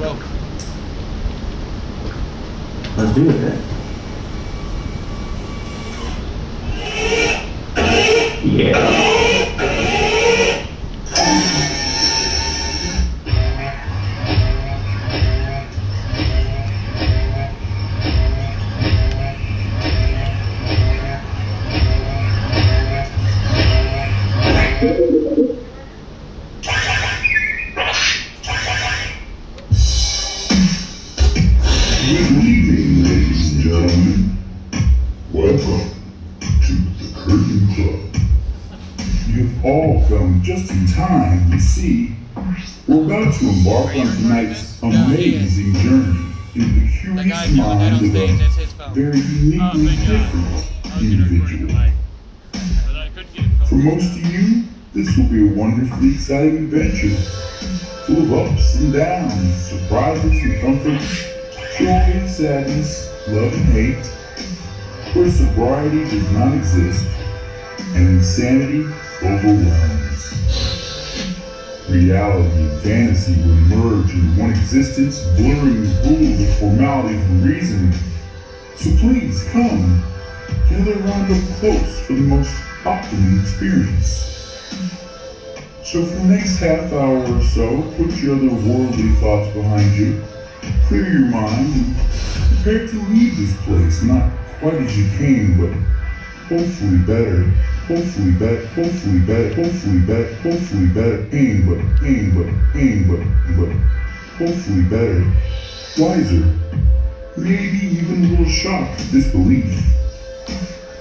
rope. Let's do it. Yeah. Just in time to see we're about to embark on tonight's amazing journey into the curious mind of a that's his phone. very uniquely different individual. For most of you, this will be a wonderfully exciting adventure, full of ups and downs, surprises and comforts, joy and sadness, love and hate, where sobriety does not exist and insanity overwhelms. Reality and fantasy will merge in one existence, blurring the rules and formalities of reason. So please come, gather around up close for the most optimum experience. So for the next half hour or so, put your other worldly thoughts behind you, clear your mind, and prepare to leave this place not quite as you came, but hopefully better, hopefully better, hopefully better, hopefully better, hopefully better, aim but, aim but, aim but, but, hopefully better, wiser, maybe even a little shocked disbelief.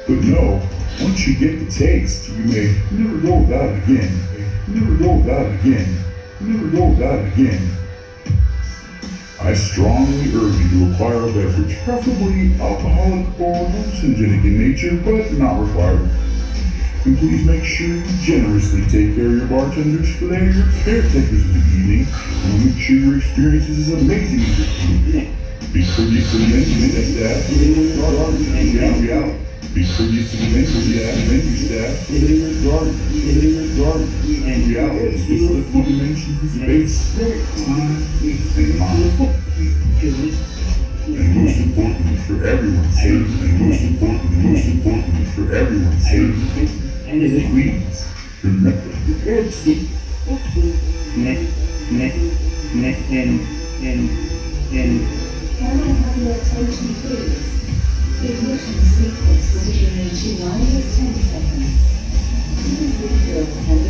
But no, once you get the taste, you may never go without it again. Never go without it again. Never go without it again. I strongly urge you to acquire a beverage, preferably alcoholic or hallucinogenic in nature, but not required. And please make sure you generously take care of your bartenders, for they are your caretakers of the evening, and make sure your experience is as amazing as it can be. Be courteous to the menu staff, and be out. Be courteous to the menu staff, menu staff, and reality. Specifically dimensions of space, time, and mind. And most importantly, for everyone's sake, and most importantly, most importantly, for everyone's please remember. Can I have your attention, please? Ignition sequence begin in T minus 10 seconds. Please refill and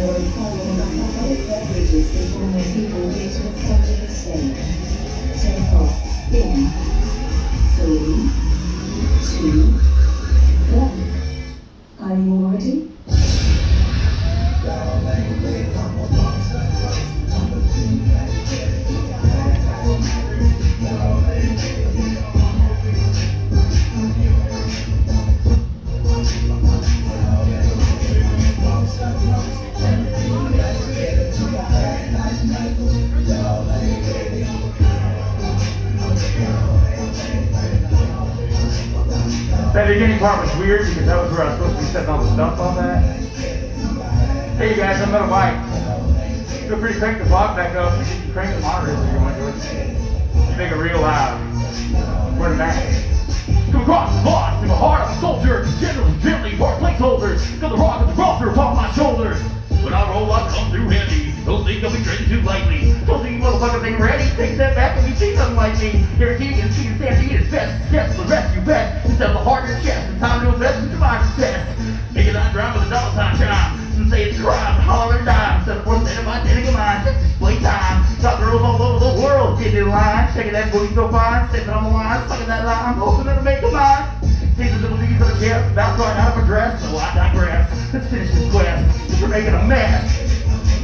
beginning part was weird because that was where I was supposed to be setting all the stuff on that. Hey you guys, I'm Metal Mike. Feel free to crank the block back up. You can crank the monitor if you want to. Make it real loud. We're max. Come across the boss in the heart of a soldier. Generally, gently, more placeholders. Got the rock of the roster upon my shoulders. When I roll, I come through heavy. Don't be treading too lightly. Don't think you motherfuckers ain't ready. Take that back when you see something like me. Guarantee you can see the Sandy at best. Yes, the rest you bet. Instead of the heart in chest. It's time to invest in your mind test. It not drive with a dollar sign chime. Some say it's a crime. Holler and dime. Instead of force of my identical mind. Just display time. Got girls all over the world getting in line. Checking that booty so fine. Stepping on the line. Sucking that line. Hoping it'll make a mind. See the little knees of the chest. About throwing out of a dress. So I digress. Let's finish this quest. You're making a mess.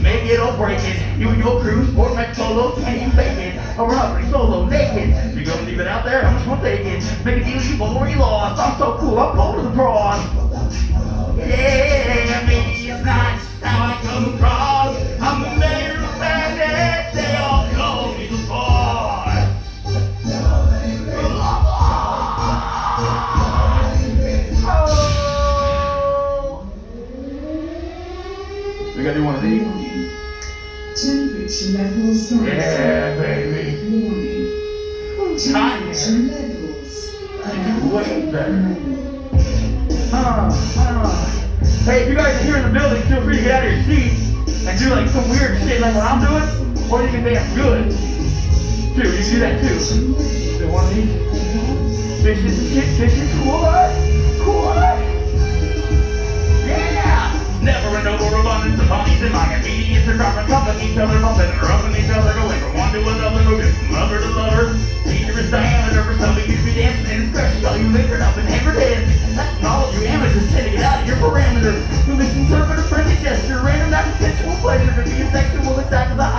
Make it or break it. You and your crew, sport like solos, and you fake it. Run pretty solo, naked. You gonna leave it out there? How much take it? Make a deal you or you lost. I'm so cool, I'm cold to the cross. Uh, uh. Hey, if you guys are here in the building, feel free to get out of your seats and do like some weird shit like what I'm doing, or you can dance good. Too, you do that too. Do one of these. Fishes and shit, fishes, cool? Cool. Yeah! Never an overabundance of bodies in my immediate circumference, humping each other, bumping or upping each other, going from one to another,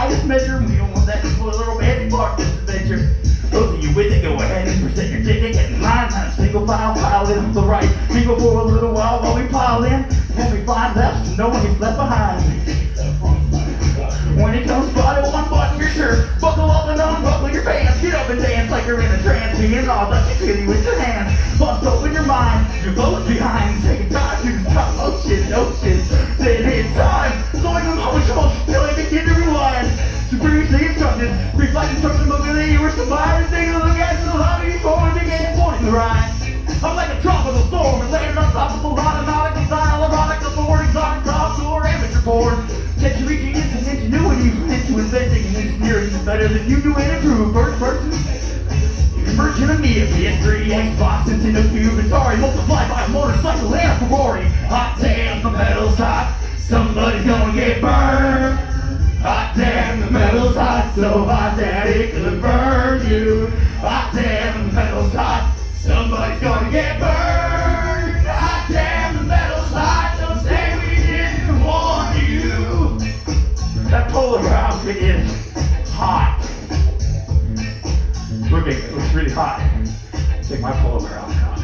highest measure. We don't want that to spoil a romantic part this adventure. Those of you with it, go ahead and present your ticket. In line, time single file, file in the right. Mingle for a little while while we pile in. When we find so no one gets left behind. When it comes spotted, one button your shirt. Buckle up and unbuckle your. Get up and dance like you're in a trance. Being all that you feel with your hands. Bust open your mind. Your clothes behind. Take Taking time to stop motion, ocean. Then it's time. Going on emotional till I begin to rewind. To previously instructed, reflect instruction mobility, you were somebody take a look at the lobby before we began boarding the ride. I'm like a tropical storm and landed on top of a lot of nautical style, erotic, authority, exotic, or amateur porn. Century genius and ingenuity and engineering is better than you do in a true first person. Version of me, a PS3, Xbox, Nintendo Cube, Atari, multiplied by a motorcycle and a Ferrari. Hot damn, the metal's hot. Somebody's gonna get burned. Hot damn, the metal's hot, so hot that it could burn you. Hot damn, the metal's hot. Somebody's gonna get burned. Hot damn, the metal's hot. Don't say we didn't you. That polar outfit is hot. Mm-hmm. Look it, it looks really hot. Mm-hmm. Take my polar outfit off.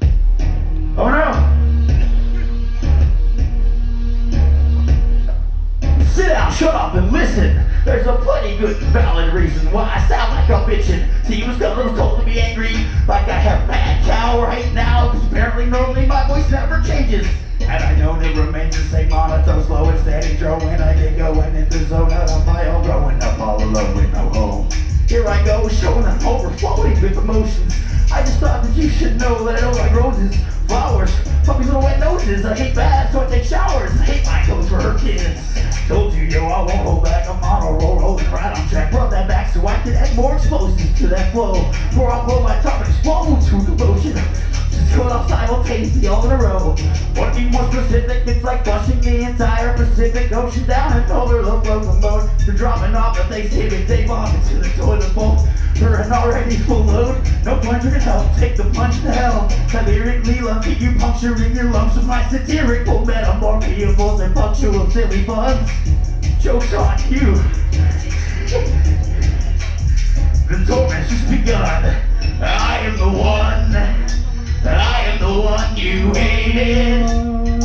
Mm-hmm. Oh no! Sit down, shut up, and listen. There's a plenty good valid reason why I sound like a bitchin'. See, you was was told to be angry, like I have mad cow right now. Cause apparently, normally my voice never changes. And I know it remains the same monotone, slow and steady, when I get going in the zone out on my own, growing up all alone with no home. Here I go, showing I'm overflowing with emotions. I just thought that you should know that I don't like roses, flowers, puppies with wet noses. I hate baths, so I take showers. I hate my clothes for her kids. Told you, yo, I won't hold back. I'm on a roll, rolling right on track. Brought that back so I can add more explosives to that flow. Before I blow my top and explode to commotion. Just going off simultaneously all in a row. Want to be more specific? It's like flushing the entire Pacific Ocean down low flow mode. You're dropping off a Thanksgiving day bomb into the toilet bowl. An already full load, no plunger to help. Take the plunge to hell. Lyrically keep you puncturing your lungs with my satirical metamorphiables and punctual silly puns. Joke's on you. The torment's just begun. I am the one. I am the one you hated.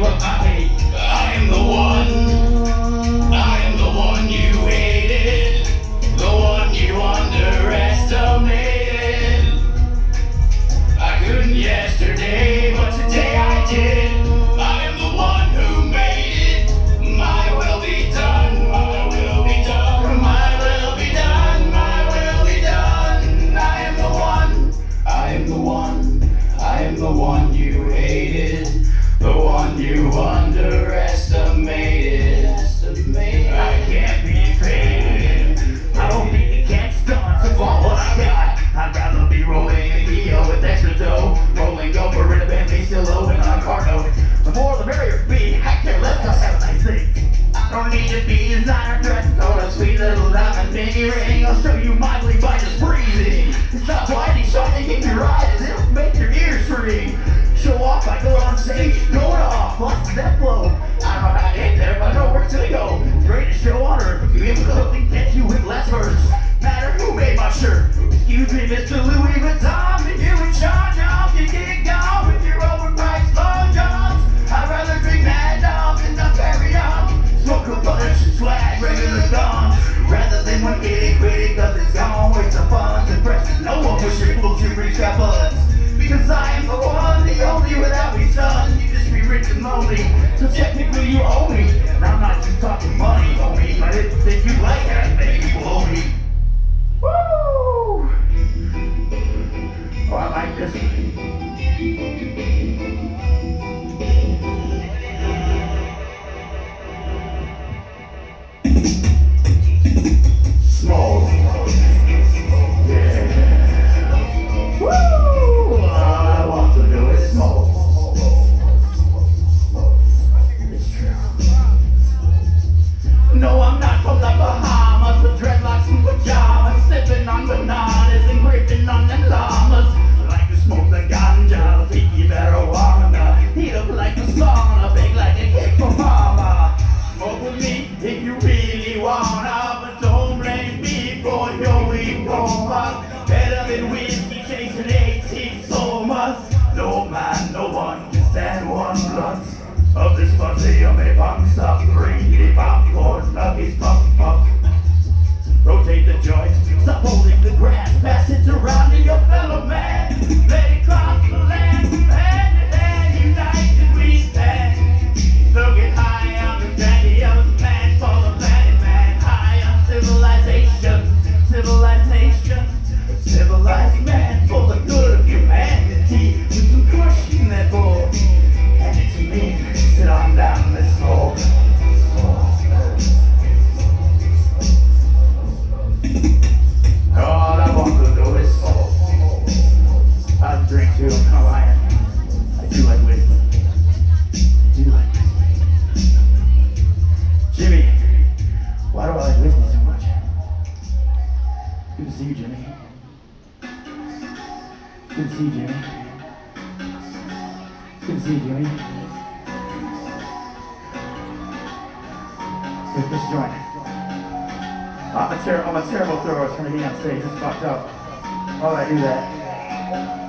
2008. Big love, I Don't need to be designer dress code, a sweet little diamond pinky ring. I'll show you my bleed by just breathing. Stop biting, shining, keep your eyes, it'll make your ears ring. Show off, I go on stage, going off, lots of that flow. I don't to hit there, but I know where to go. It's great to show honor, you able to hook and get you with last verse. Matter who made my shirt, excuse me, mister. see you, Jimmy. Good to see you, Jimmy. Good to see you, Jimmy. This joint. I'm a, ter I'm a terrible thrower. It's going to be on stage. It's fucked up. Oh, I do that.